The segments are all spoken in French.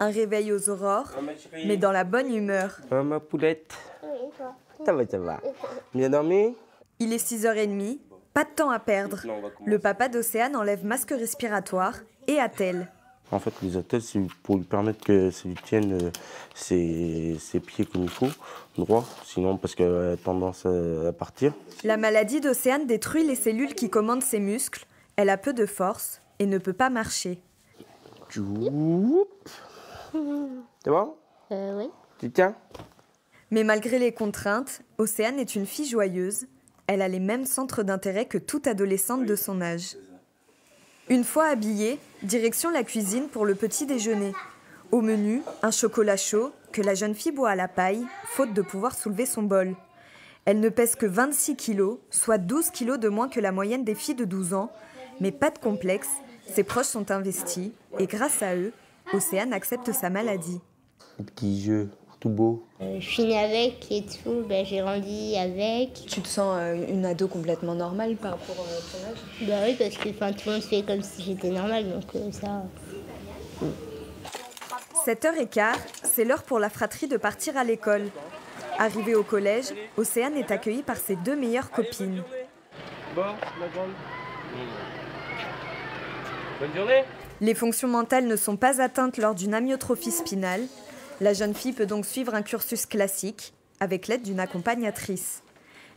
Un réveil aux aurores, mais dans la bonne humeur. Ah, ma poulette. Ça va, ça va. Bien dormi? Il est 6h30, pas de temps à perdre. Le papa d'Océane enlève masque respiratoire et attelle. En fait, les attelles, c'est pour lui permettre que ça lui tienne euh, ses, ses pieds comme il faut, droit, sinon parce qu'elle a tendance à, à partir. La maladie d'Océane détruit les cellules qui commandent ses muscles. Elle a peu de force et ne peut pas marcher. Tchoup. C'est bon? Euh, oui. Tu tiens? Mais malgré les contraintes, Océane est une fille joyeuse. Elle a les mêmes centres d'intérêt que toute adolescente de son âge. Une fois habillée, direction la cuisine pour le petit déjeuner. Au menu, un chocolat chaud que la jeune fille boit à la paille, faute de pouvoir soulever son bol. Elle ne pèse que 26 kilos, soit 12 kilos de moins que la moyenne des filles de 12 ans, mais pas de complexe, ses proches sont investis et grâce à eux, Océane accepte sa maladie. Petit jeu, tout beau. Euh, je suis née avec et tout, ben, j'ai grandi avec. Tu te sens euh, une ado complètement normale par rapport à ton âge? Bah oui, parce que tout le monde fait comme si j'étais normale, donc euh, ça. 7h15, c'est l'heure pour la fratrie de partir à l'école. Arrivée au collège, Océane est accueillie par ses deux meilleures copines. Bon, la grande. Bonne journée Les fonctions mentales ne sont pas atteintes lors d'une amyotrophie spinale. La jeune fille peut donc suivre un cursus classique avec l'aide d'une accompagnatrice.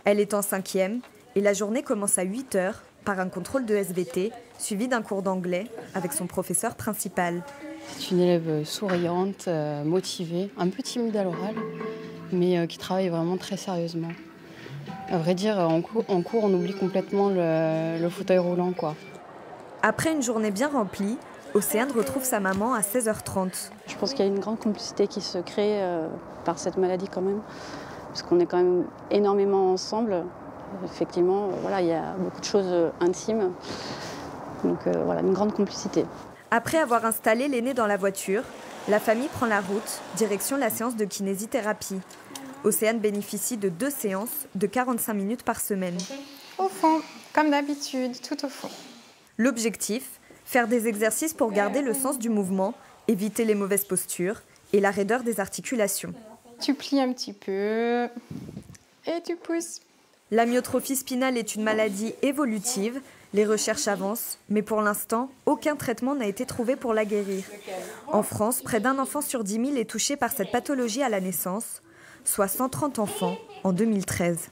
Elle est en cinquième et la journée commence à 8 heures par un contrôle de SVT suivi d'un cours d'anglais avec son professeur principal. C'est une élève souriante, euh, motivée, un peu timide à l'oral, mais euh, qui travaille vraiment très sérieusement. À vrai dire, en cours, en cours on oublie complètement le, le fauteuil roulant. quoi. Après une journée bien remplie, Océane retrouve sa maman à 16h30. Je pense qu'il y a une grande complicité qui se crée euh, par cette maladie quand même, parce qu'on est quand même énormément ensemble. Effectivement, euh, voilà, il y a beaucoup de choses euh, intimes, donc euh, voilà, une grande complicité. Après avoir installé l'aîné dans la voiture, la famille prend la route, direction la séance de kinésithérapie. Océane bénéficie de deux séances de 45 minutes par semaine. Au fond, comme d'habitude, tout au fond. L'objectif Faire des exercices pour garder le sens du mouvement, éviter les mauvaises postures et la raideur des articulations. Tu plies un petit peu et tu pousses. L'amyotrophie spinale est une maladie évolutive. Les recherches avancent, mais pour l'instant, aucun traitement n'a été trouvé pour la guérir. En France, près d'un enfant sur 10 000 est touché par cette pathologie à la naissance, soit 130 enfants en 2013.